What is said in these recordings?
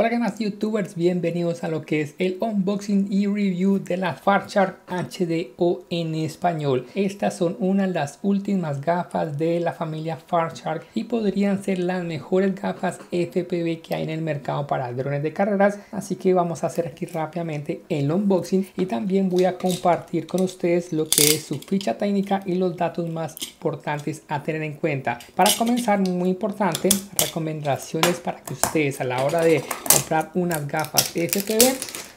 Hola que más youtubers, bienvenidos a lo que es el unboxing y review de la Farshark HD o en español. Estas son una de las últimas gafas de la familia Farshark y podrían ser las mejores gafas FPV que hay en el mercado para drones de carreras. Así que vamos a hacer aquí rápidamente el unboxing y también voy a compartir con ustedes lo que es su ficha técnica y los datos más importantes a tener en cuenta. Para comenzar, muy importante, recomendaciones para que ustedes a la hora de comprar unas gafas FPV,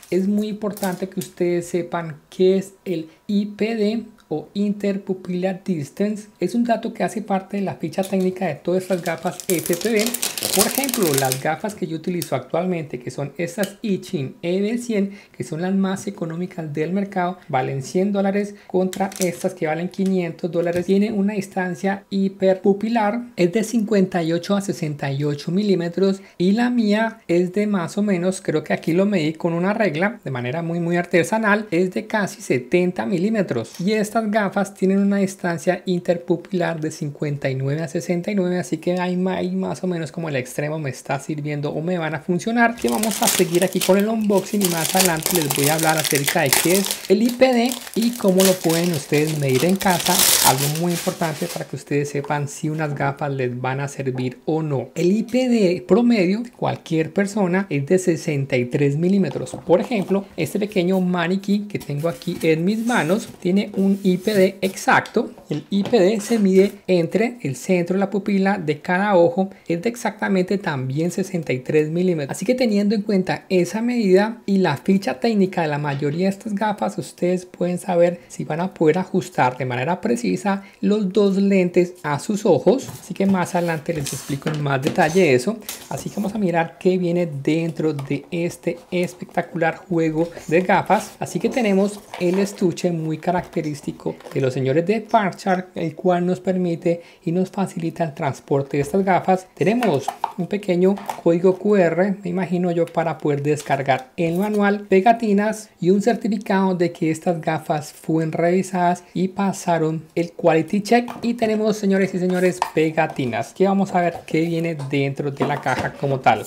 es muy importante que ustedes sepan qué es el IPD o Interpupillar Distance. Es un dato que hace parte de la ficha técnica de todas estas gafas FPV por ejemplo, las gafas que yo utilizo actualmente, que son estas Ichin EV100, que son las más económicas del mercado, valen 100 dólares contra estas que valen 500 dólares. Tiene una distancia hiperpupilar, es de 58 a 68 milímetros y la mía es de más o menos, creo que aquí lo medí con una regla de manera muy muy artesanal, es de casi 70 milímetros. Y estas gafas tienen una distancia interpupilar de 59 a 69, así que hay más o menos como el extremo me está sirviendo o me van a funcionar que vamos a seguir aquí con el unboxing y más adelante les voy a hablar acerca de qué es el IPD y cómo lo pueden ustedes medir en casa. Algo muy importante para que ustedes sepan si unas gafas les van a servir o no. El IPD promedio de cualquier persona es de 63 milímetros. Por ejemplo este pequeño maniquí que tengo aquí en mis manos tiene un IPD exacto. El IPD se mide entre el centro de la pupila de cada ojo es de exactamente también 63 milímetros. Así que teniendo en cuenta esa medida y la ficha técnica de la mayoría de estas gafas, ustedes pueden saber si van a poder ajustar de manera precisa los dos lentes a sus ojos. Así que más adelante les explico en más detalle eso. Así que vamos a mirar qué viene dentro de este espectacular juego de gafas. Así que tenemos el estuche muy característico de los señores de Farshark, el cual nos permite y nos facilita el transporte de estas gafas. Tenemos un pequeño código QR, me imagino yo, para poder descargar el manual, pegatinas y un certificado de que estas gafas fueron revisadas y pasaron el quality check. Y tenemos, señores y señores, pegatinas, que vamos a ver qué viene dentro de la caja como tal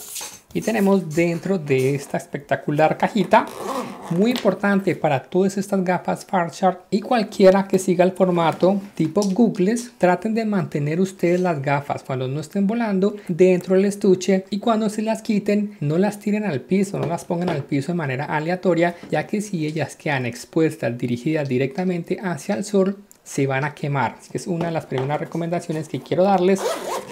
y tenemos dentro de esta espectacular cajita muy importante para todas estas gafas Farshark y cualquiera que siga el formato tipo Googles traten de mantener ustedes las gafas cuando no estén volando dentro del estuche y cuando se las quiten no las tiren al piso no las pongan al piso de manera aleatoria ya que si ellas quedan expuestas dirigidas directamente hacia el sol se van a quemar. Así que es una de las primeras recomendaciones que quiero darles.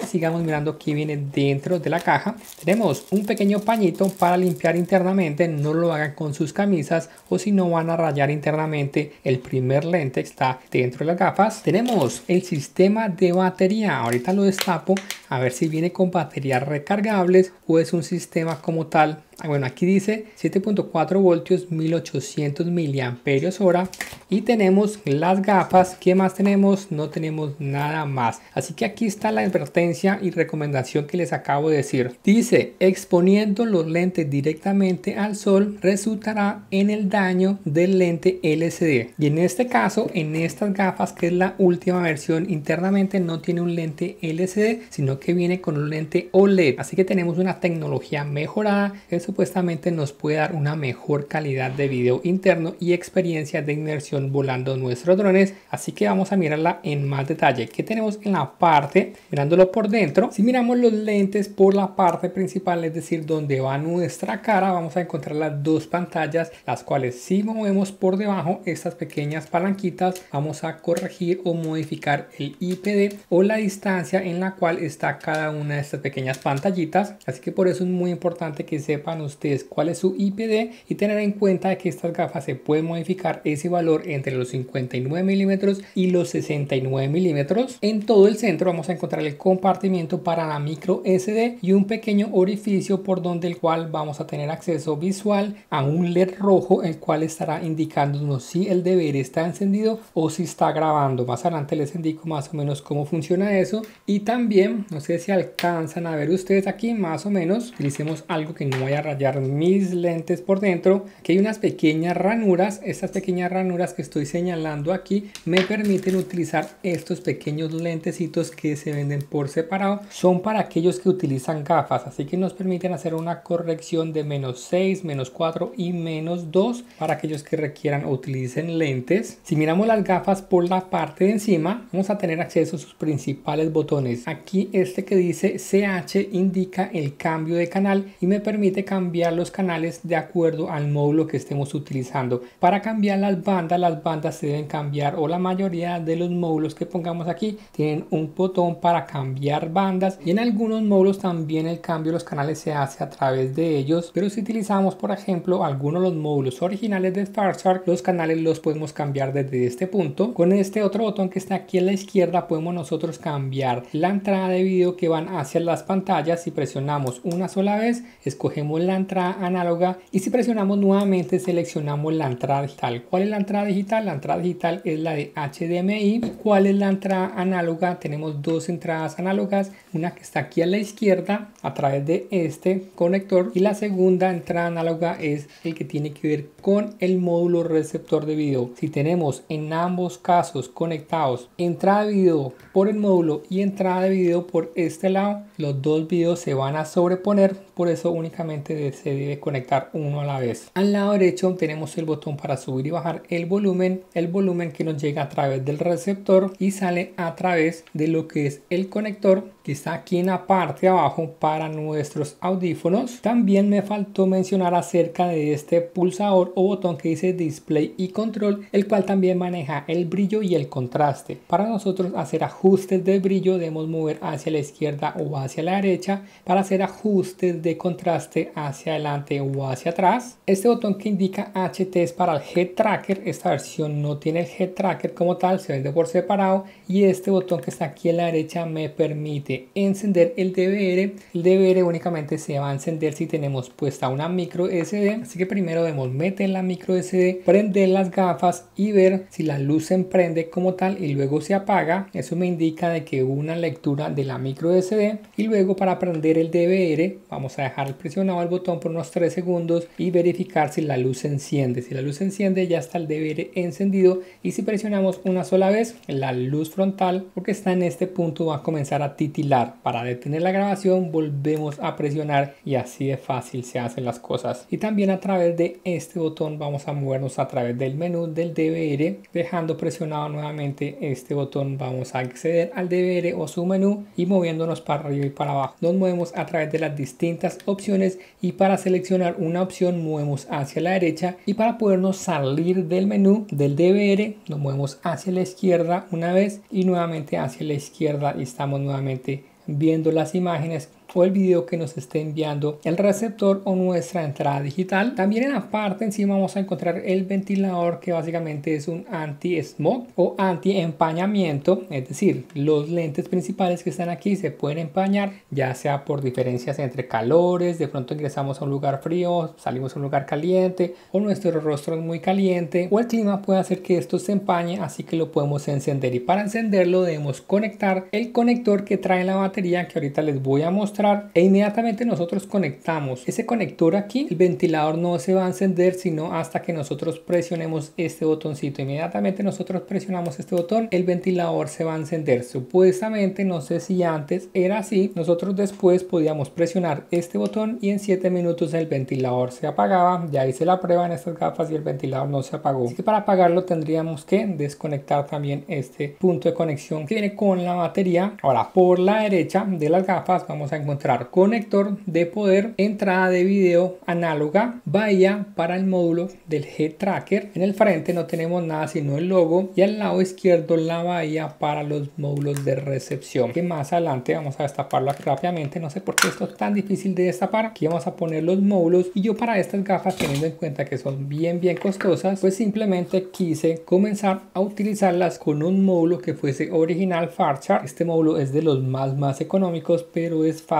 Sigamos mirando qué viene dentro de la caja. Tenemos un pequeño pañito para limpiar internamente. No lo hagan con sus camisas o si no van a rayar internamente el primer lente que está dentro de las gafas. Tenemos el sistema de batería. Ahorita lo destapo a ver si viene con baterías recargables o es un sistema como tal bueno, aquí dice 7.4 voltios, 1800 miliamperios hora. Y tenemos las gafas. ¿Qué más tenemos? No tenemos nada más. Así que aquí está la advertencia y recomendación que les acabo de decir. Dice, exponiendo los lentes directamente al sol resultará en el daño del lente LCD. Y en este caso, en estas gafas, que es la última versión, internamente no tiene un lente LCD, sino que viene con un lente OLED. Así que tenemos una tecnología mejorada supuestamente nos puede dar una mejor calidad de video interno y experiencia de inmersión volando nuestros drones. Así que vamos a mirarla en más detalle. que tenemos en la parte? Mirándolo por dentro. Si miramos los lentes por la parte principal, es decir, donde va nuestra cara, vamos a encontrar las dos pantallas, las cuales si movemos por debajo estas pequeñas palanquitas, vamos a corregir o modificar el IPD o la distancia en la cual está cada una de estas pequeñas pantallitas. Así que por eso es muy importante que sepan ustedes cuál es su IPD y tener en cuenta que estas gafas se pueden modificar ese valor entre los 59 milímetros y los 69 milímetros. En todo el centro vamos a encontrar el compartimiento para la micro SD y un pequeño orificio por donde el cual vamos a tener acceso visual a un LED rojo el cual estará indicándonos si el deber está encendido o si está grabando. Más adelante les indico más o menos cómo funciona eso y también no sé si alcanzan a ver ustedes aquí más o menos utilicemos algo que no vaya rayar mis lentes por dentro. Que hay unas pequeñas ranuras. Estas pequeñas ranuras que estoy señalando aquí me permiten utilizar estos pequeños lentecitos que se venden por separado. Son para aquellos que utilizan gafas, así que nos permiten hacer una corrección de menos 6, menos 4 y menos 2 para aquellos que requieran o utilicen lentes. Si miramos las gafas por la parte de encima, vamos a tener acceso a sus principales botones. Aquí este que dice CH indica el cambio de canal y me permite cambiar los canales de acuerdo al módulo que estemos utilizando. Para cambiar las bandas, las bandas se deben cambiar o la mayoría de los módulos que pongamos aquí tienen un botón para cambiar bandas y en algunos módulos también el cambio de los canales se hace a través de ellos pero si utilizamos por ejemplo algunos de los módulos originales de FarShark los canales los podemos cambiar desde este punto con este otro botón que está aquí a la izquierda podemos nosotros cambiar la entrada de video que van hacia las pantallas si presionamos una sola vez escogemos la entrada análoga y si presionamos nuevamente seleccionamos la entrada digital ¿cuál es la entrada digital? la entrada digital es la de HDMI ¿cuál es la entrada análoga? tenemos dos entradas análogas una que está aquí a la izquierda a través de este conector y la segunda entrada análoga es el que tiene que ver con el módulo receptor de video si tenemos en ambos casos conectados entrada de video por el módulo y entrada de video por este lado los dos videos se van a sobreponer por eso únicamente se debe conectar uno a la vez. Al lado derecho tenemos el botón para subir y bajar el volumen el volumen que nos llega a través del receptor y sale a través de lo que es el conector que está aquí en la parte abajo para nuestros audífonos. También me faltó mencionar acerca de este pulsador o botón que dice display y control, el cual también maneja el brillo y el contraste. Para nosotros hacer ajustes de brillo debemos mover hacia la izquierda o hacia la derecha. Para hacer ajustes de contraste hacia adelante o hacia atrás. Este botón que indica HT es para el Head Tracker. Esta versión no tiene el Head Tracker como tal, se vende por separado. Y este botón que está aquí a la derecha me permite encender el DVR. El DVR únicamente se va a encender si tenemos puesta una micro SD. Así que primero debemos meter la micro SD, prender las gafas y ver si la luz se prende como tal y luego se apaga. Eso me indica de que hubo una lectura de la micro SD. Y luego para prender el DVR vamos a dejar presionado el botón por unos 3 segundos y verificar si la luz se enciende. Si la luz se enciende ya está el DVR encendido y si presionamos una sola vez la luz frontal porque está en este punto va a comenzar a titilar para detener la grabación volvemos a presionar y así de fácil se hacen las cosas. Y también a través de este botón vamos a movernos a través del menú del DVR. Dejando presionado nuevamente este botón vamos a acceder al DVR o su menú y moviéndonos para arriba y para abajo. Nos movemos a través de las distintas opciones y para seleccionar una opción movemos hacia la derecha y para podernos salir del menú del DVR nos movemos hacia la izquierda una vez y nuevamente hacia la izquierda y estamos nuevamente viendo las imágenes o el video que nos esté enviando el receptor o nuestra entrada digital. También en la parte encima vamos a encontrar el ventilador que básicamente es un anti-smog o anti-empañamiento, es decir, los lentes principales que están aquí se pueden empañar ya sea por diferencias entre calores, de pronto ingresamos a un lugar frío, salimos a un lugar caliente o nuestro rostro es muy caliente o el clima puede hacer que esto se empañe, así que lo podemos encender y para encenderlo debemos conectar el conector que trae la batería que ahorita les voy a mostrar e inmediatamente nosotros conectamos ese conector aquí, el ventilador no se va a encender sino hasta que nosotros presionemos este botoncito. Inmediatamente nosotros presionamos este botón, el ventilador se va a encender. Supuestamente, no sé si antes era así, nosotros después podíamos presionar este botón y en 7 minutos el ventilador se apagaba. Ya hice la prueba en estas gafas y el ventilador no se apagó. Así que para apagarlo tendríamos que desconectar también este punto de conexión que viene con la batería. Ahora por la derecha de las gafas vamos a encontrar conector de poder, entrada de video análoga, bahía para el módulo del Head Tracker. En el frente no tenemos nada sino el logo y al lado izquierdo la bahía para los módulos de recepción. Que más adelante vamos a destaparlo rápidamente. No sé por qué esto es tan difícil de destapar. Aquí vamos a poner los módulos y yo para estas gafas teniendo en cuenta que son bien bien costosas pues simplemente quise comenzar a utilizarlas con un módulo que fuese original Farchar. Este módulo es de los más más económicos pero es fácil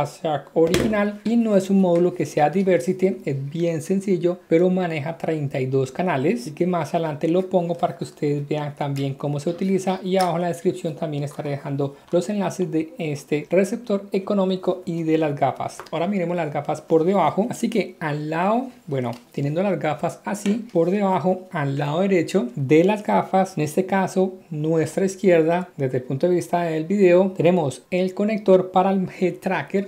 Original y no es un módulo que sea Diversity, es bien sencillo, pero maneja 32 canales, y que más adelante lo pongo para que ustedes vean también cómo se utiliza y abajo en la descripción también estaré dejando los enlaces de este receptor económico y de las gafas. Ahora miremos las gafas por debajo, así que al lado, bueno, teniendo las gafas así, por debajo, al lado derecho de las gafas, en este caso nuestra izquierda, desde el punto de vista del video, tenemos el conector para el head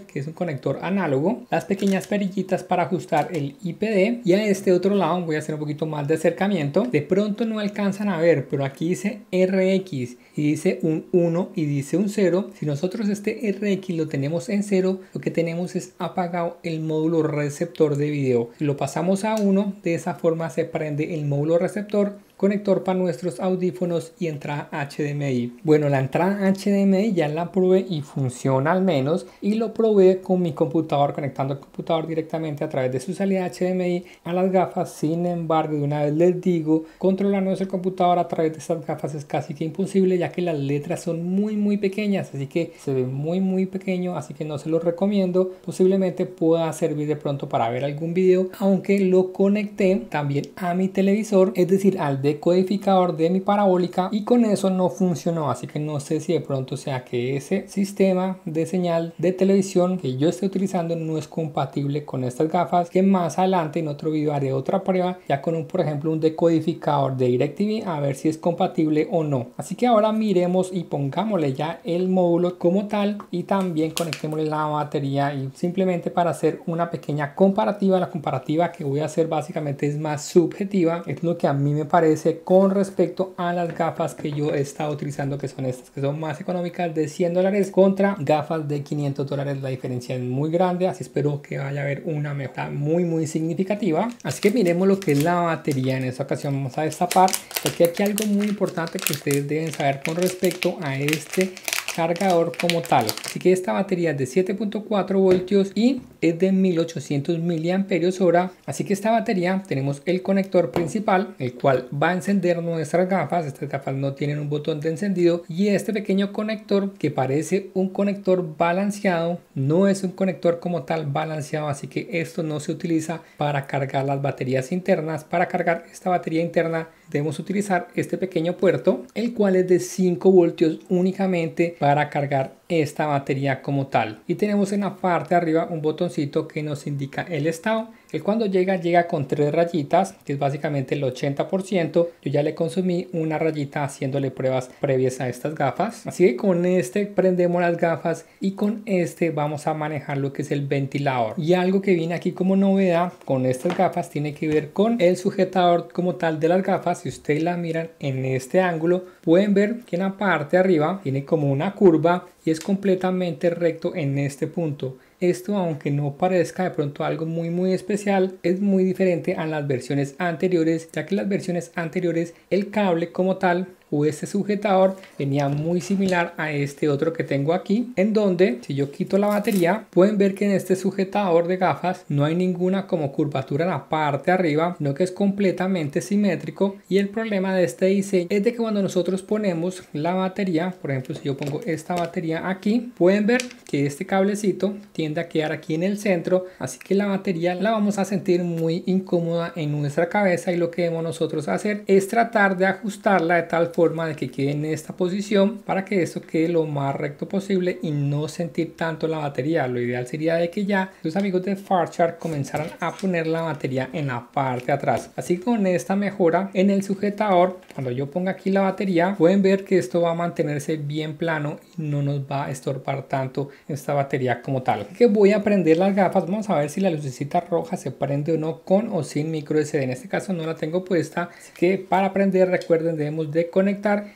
que es un conector análogo, las pequeñas perillitas para ajustar el IPD y a este otro lado voy a hacer un poquito más de acercamiento. De pronto no alcanzan a ver, pero aquí dice RX y dice un 1 y dice un 0. Si nosotros este RX lo tenemos en 0, lo que tenemos es apagado el módulo receptor de video. Si lo pasamos a 1, de esa forma se prende el módulo receptor conector para nuestros audífonos y entrada HDMI. Bueno, la entrada HDMI ya la probé y funciona al menos y lo probé con mi computador conectando el computador directamente a través de su salida HDMI a las gafas. Sin embargo, de una vez les digo, controlar nuestro computador a través de estas gafas es casi que imposible ya que las letras son muy muy pequeñas, así que se ve muy muy pequeño, así que no se los recomiendo. Posiblemente pueda servir de pronto para ver algún video, aunque lo conecté también a mi televisor, es decir, al decodificador de mi parabólica y con eso no funcionó. Así que no sé si de pronto sea que ese sistema de señal de televisión que yo estoy utilizando no es compatible con estas gafas que más adelante en otro video haré otra prueba ya con un por ejemplo un decodificador de DirecTV a ver si es compatible o no. Así que ahora miremos y pongámosle ya el módulo como tal y también conectémosle la batería y simplemente para hacer una pequeña comparativa. La comparativa que voy a hacer básicamente es más subjetiva es lo que a mí me parece con respecto a las gafas que yo he estado utilizando que son estas que son más económicas de 100 dólares contra gafas de 500 dólares. La diferencia es muy grande así espero que vaya a haber una mejora muy muy significativa. Así que miremos lo que es la batería en esta ocasión. Vamos a destapar porque aquí hay algo muy importante que ustedes deben saber con respecto a este cargador como tal. Así que esta batería es de 7.4 voltios y es de 1800 miliamperios hora. Así que esta batería tenemos el conector principal, el cual va a encender nuestras gafas. Estas gafas no tienen un botón de encendido y este pequeño conector que parece un conector balanceado no es un conector como tal balanceado. Así que esto no se utiliza para cargar las baterías internas. Para cargar esta batería interna debemos utilizar este pequeño puerto, el cual es de 5 voltios únicamente para cargar esta batería como tal. Y tenemos en la parte de arriba un botoncito que nos indica el estado que cuando llega llega con tres rayitas que es básicamente el 80% yo ya le consumí una rayita haciéndole pruebas previas a estas gafas. Así que con este prendemos las gafas y con este vamos a manejar lo que es el ventilador. Y algo que viene aquí como novedad con estas gafas tiene que ver con el sujetador como tal de las gafas. Si ustedes la miran en este ángulo pueden ver que en la parte de arriba tiene como una curva y es completamente recto en este punto. Esto, aunque no parezca de pronto algo muy muy especial, es muy diferente a las versiones anteriores, ya que las versiones anteriores el cable como tal o este sujetador venía muy similar a este otro que tengo aquí en donde si yo quito la batería pueden ver que en este sujetador de gafas no hay ninguna como curvatura en la parte de arriba sino que es completamente simétrico. Y el problema de este diseño es de que cuando nosotros ponemos la batería por ejemplo si yo pongo esta batería aquí pueden ver que este cablecito tiende a quedar aquí en el centro así que la batería la vamos a sentir muy incómoda en nuestra cabeza y lo que debemos nosotros hacer es tratar de ajustarla de tal forma de que quede en esta posición para que esto quede lo más recto posible y no sentir tanto la batería. Lo ideal sería de que ya los amigos de Farchart comenzaran a poner la batería en la parte de atrás. Así con esta mejora en el sujetador, cuando yo ponga aquí la batería, pueden ver que esto va a mantenerse bien plano y no nos va a estorbar tanto esta batería como tal. Que voy a prender las gafas, vamos a ver si la lucecita roja se prende o no con o sin micro SD. En este caso no la tengo puesta, que para prender recuerden debemos de conectar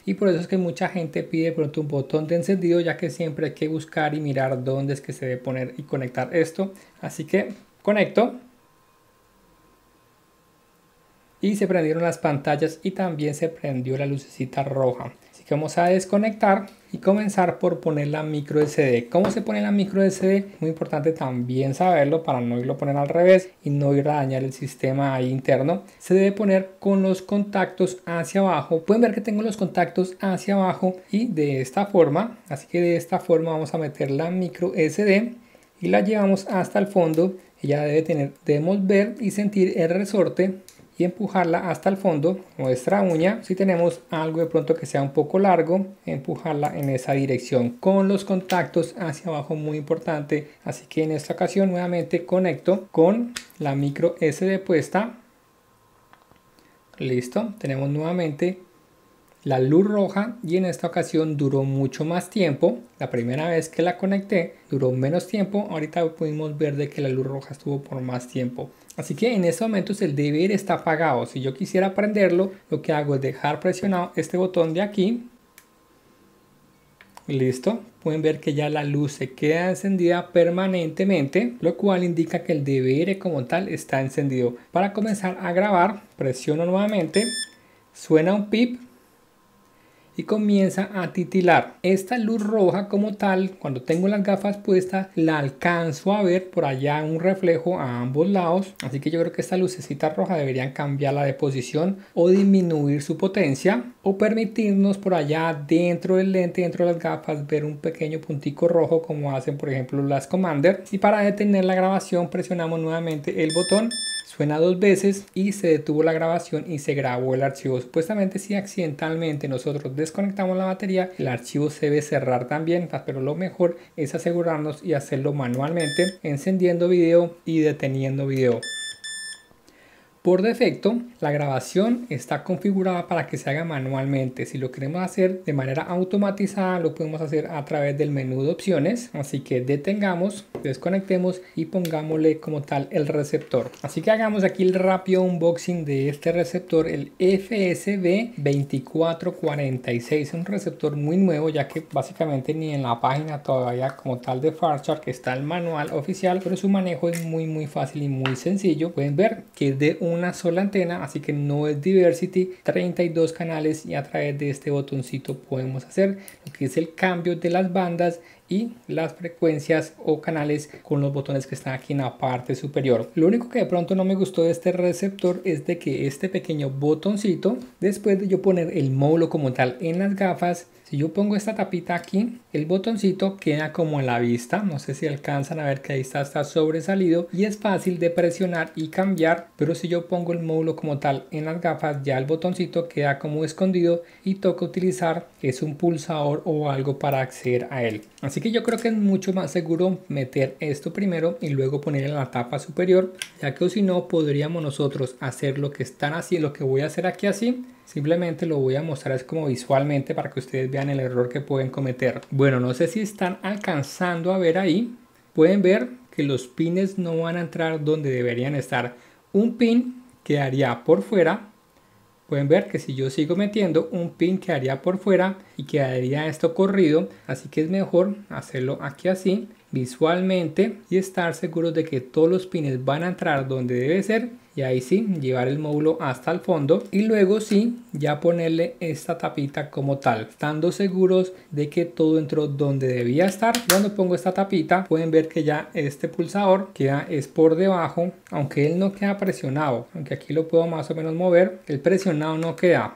y por eso es que mucha gente pide pronto un botón de encendido ya que siempre hay que buscar y mirar dónde es que se debe poner y conectar esto. Así que conecto. Y se prendieron las pantallas y también se prendió la lucecita roja vamos a desconectar y comenzar por poner la micro SD. ¿Cómo se pone la micro SD? Muy importante también saberlo para no irlo a poner al revés y no ir a dañar el sistema interno. Se debe poner con los contactos hacia abajo. Pueden ver que tengo los contactos hacia abajo y de esta forma. Así que de esta forma vamos a meter la micro SD y la llevamos hasta el fondo ella debe tener, debemos ver y sentir el resorte y empujarla hasta el fondo nuestra uña. Si tenemos algo de pronto que sea un poco largo, empujarla en esa dirección con los contactos hacia abajo muy importante. Así que en esta ocasión nuevamente conecto con la micro SD puesta. Listo, tenemos nuevamente la luz roja y en esta ocasión duró mucho más tiempo. La primera vez que la conecté duró menos tiempo. Ahorita pudimos ver de que la luz roja estuvo por más tiempo. Así que en este momento el DVR está apagado. Si yo quisiera prenderlo, lo que hago es dejar presionado este botón de aquí. Listo, pueden ver que ya la luz se queda encendida permanentemente, lo cual indica que el DVR como tal está encendido. Para comenzar a grabar, presiono nuevamente, suena un pip, y comienza a titilar. Esta luz roja como tal, cuando tengo las gafas puestas, la alcanzo a ver por allá un reflejo a ambos lados. Así que yo creo que esta lucecita roja deberían cambiarla de posición o disminuir su potencia o permitirnos por allá dentro del lente, dentro de las gafas, ver un pequeño puntico rojo como hacen por ejemplo las Commander. Y para detener la grabación presionamos nuevamente el botón Suena dos veces y se detuvo la grabación y se grabó el archivo. Supuestamente si accidentalmente nosotros desconectamos la batería, el archivo se debe cerrar también, pero lo mejor es asegurarnos y hacerlo manualmente, encendiendo video y deteniendo video. Por defecto, la grabación está configurada para que se haga manualmente. Si lo queremos hacer de manera automatizada, lo podemos hacer a través del menú de opciones. Así que detengamos, desconectemos y pongámosle como tal el receptor. Así que hagamos aquí el rápido unboxing de este receptor, el FSB 2446. Es un receptor muy nuevo, ya que básicamente ni en la página todavía como tal de Farchar, que está el manual oficial, pero su manejo es muy muy fácil y muy sencillo. Pueden ver que es de un una sola antena, así que no es Diversity, 32 canales y a través de este botoncito podemos hacer lo que es el cambio de las bandas y las frecuencias o canales con los botones que están aquí en la parte superior. Lo único que de pronto no me gustó de este receptor es de que este pequeño botoncito, después de yo poner el módulo como tal en las gafas, si yo pongo esta tapita aquí, el botoncito queda como a la vista. No sé si alcanzan a ver que ahí está, está sobresalido y es fácil de presionar y cambiar. Pero si yo pongo el módulo como tal en las gafas, ya el botoncito queda como escondido y toca utilizar es un pulsador o algo para acceder a él. Así que yo creo que es mucho más seguro meter esto primero y luego poner en la tapa superior, ya que si no podríamos nosotros hacer lo que están haciendo, lo que voy a hacer aquí así Simplemente lo voy a mostrar es como visualmente para que ustedes vean el error que pueden cometer. Bueno, no sé si están alcanzando a ver ahí. Pueden ver que los pines no van a entrar donde deberían estar. Un pin quedaría por fuera. Pueden ver que si yo sigo metiendo un pin quedaría por fuera y quedaría esto corrido. Así que es mejor hacerlo aquí así visualmente y estar seguros de que todos los pines van a entrar donde debe ser y ahí sí llevar el módulo hasta el fondo y luego sí ya ponerle esta tapita como tal estando seguros de que todo entró donde debía estar cuando pongo esta tapita pueden ver que ya este pulsador queda es por debajo aunque él no queda presionado aunque aquí lo puedo más o menos mover el presionado no queda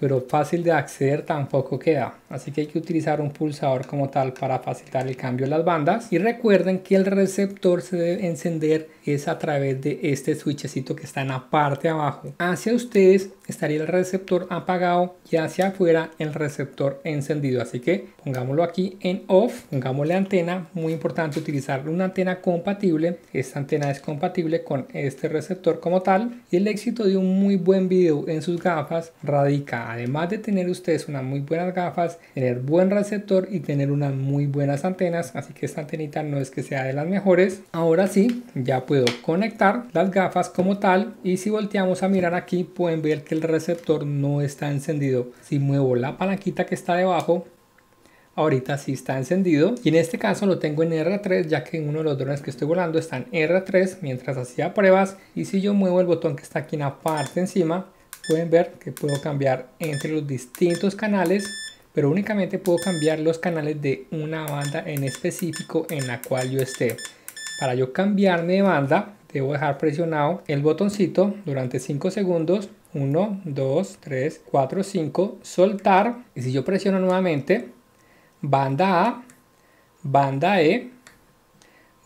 pero fácil de acceder tampoco queda. Así que hay que utilizar un pulsador como tal para facilitar el cambio de las bandas. Y recuerden que el receptor se debe encender es a través de este switchecito que está en la parte de abajo. Hacia ustedes estaría el receptor apagado y hacia afuera el receptor encendido. Así que pongámoslo aquí en off, pongámosle antena. Muy importante utilizar una antena compatible. Esta antena es compatible con este receptor como tal. Y el éxito de un muy buen video en sus gafas radica, además de tener ustedes unas muy buenas gafas, tener buen receptor y tener unas muy buenas antenas. Así que esta antenita no es que sea de las mejores. Ahora sí, ya puedo conectar las gafas como tal y si volteamos a mirar aquí pueden ver que el receptor no está encendido. Si muevo la palanquita que está debajo ahorita sí está encendido y en este caso lo tengo en R3 ya que uno de los drones que estoy volando está en R3 mientras hacía pruebas y si yo muevo el botón que está aquí en la parte encima pueden ver que puedo cambiar entre los distintos canales pero únicamente puedo cambiar los canales de una banda en específico en la cual yo esté para yo cambiarme de banda, debo dejar presionado el botoncito durante 5 segundos. 1, 2, 3, 4, 5, soltar. Y si yo presiono nuevamente, banda A, banda E,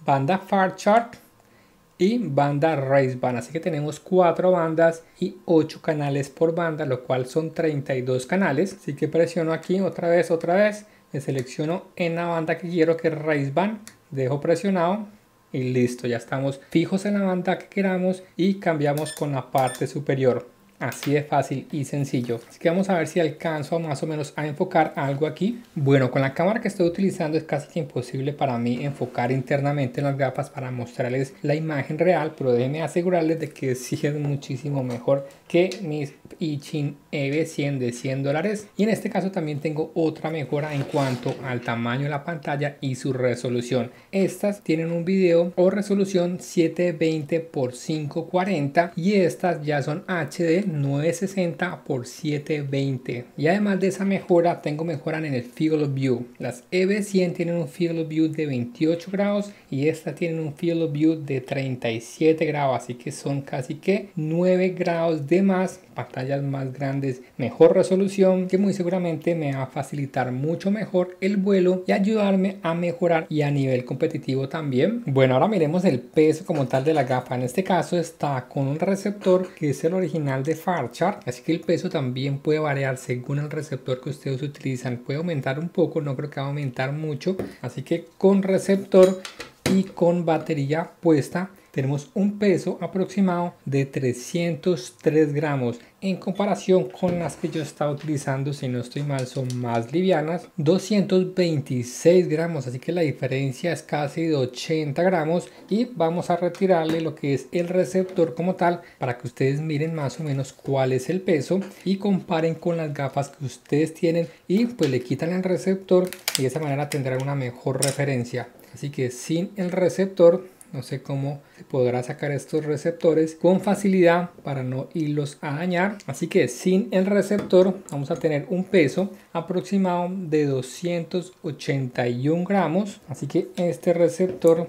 banda Far Chart y banda Race Band. Así que tenemos cuatro bandas y ocho canales por banda, lo cual son 32 canales. Así que presiono aquí otra vez, otra vez. Me selecciono en la banda que quiero que es Race Band. Dejo presionado y listo. Ya estamos fijos en la banda que queramos y cambiamos con la parte superior. Así de fácil y sencillo. Así que vamos a ver si alcanzo más o menos a enfocar algo aquí. Bueno, con la cámara que estoy utilizando es casi imposible para mí enfocar internamente en las gafas para mostrarles la imagen real, pero déjenme asegurarles de que sí es muchísimo mejor que mis Ichin EV100 de 100 dólares. Y en este caso también tengo otra mejora en cuanto al tamaño de la pantalla y su resolución. Estas tienen un video o resolución 720 x 540 y estas ya son HD 960 x 720 y además de esa mejora tengo mejoran en el field of view. Las EV100 tienen un field of view de 28 grados y esta tienen un field of view de 37 grados. Así que son casi que 9 grados de más pantallas más grandes mejor resolución que muy seguramente me va a facilitar mucho mejor el vuelo y ayudarme a mejorar y a nivel competitivo también. Bueno ahora miremos el peso como tal de la gafa. En este caso está con un receptor que es el original de Farchart, así que el peso también puede variar según el receptor que ustedes utilizan. Puede aumentar un poco, no creo que va a aumentar mucho, así que con receptor y con batería puesta tenemos un peso aproximado de 303 gramos en comparación con las que yo estaba utilizando si no estoy mal son más livianas 226 gramos así que la diferencia es casi de 80 gramos y vamos a retirarle lo que es el receptor como tal para que ustedes miren más o menos cuál es el peso y comparen con las gafas que ustedes tienen y pues le quitan el receptor y de esa manera tendrán una mejor referencia. Así que sin el receptor no sé cómo se podrá sacar estos receptores con facilidad para no irlos a dañar. Así que sin el receptor vamos a tener un peso aproximado de 281 gramos. Así que este receptor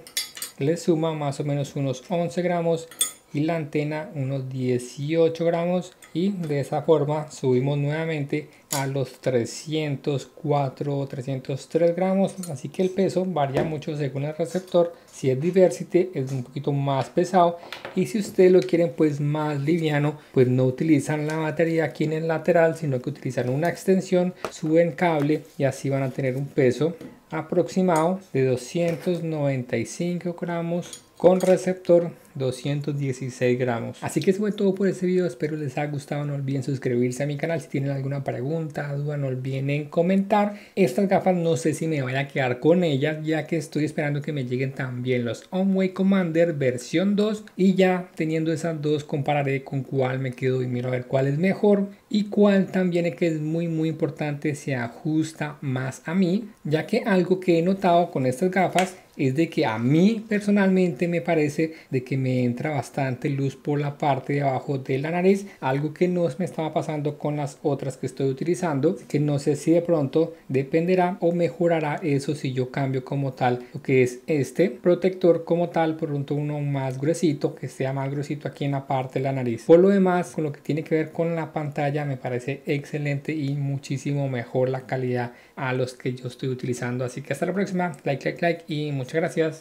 le suma más o menos unos 11 gramos y la antena unos 18 gramos y de esa forma subimos nuevamente a los 304 303 gramos. Así que el peso varía mucho según el receptor. Si es diversity es un poquito más pesado. Y si ustedes lo quieren pues más liviano pues no utilizan la batería aquí en el lateral sino que utilizan una extensión suben cable y así van a tener un peso aproximado de 295 gramos con receptor 216 gramos. Así que eso fue todo por este video. Espero les haya gustado. No olviden suscribirse a mi canal. Si tienen alguna pregunta, duda, no olviden en comentar. Estas gafas no sé si me vaya a quedar con ellas, ya que estoy esperando que me lleguen también los Onway Commander versión 2. Y ya teniendo esas dos, compararé con cuál me quedo y miro a ver cuál es mejor y cuál también es que es muy muy importante se ajusta más a mí, ya que algo que he notado con estas gafas es de que a mí personalmente me parece de que me entra bastante luz por la parte de abajo de la nariz, algo que no me estaba pasando con las otras que estoy utilizando, que no sé si de pronto dependerá o mejorará eso si yo cambio como tal lo que es este protector como tal, por pronto uno más gruesito, que sea más gruesito aquí en la parte de la nariz. Por lo demás, con lo que tiene que ver con la pantalla me parece excelente y muchísimo mejor la calidad a los que yo estoy utilizando. Así que hasta la próxima, like, like, like y muchas gracias.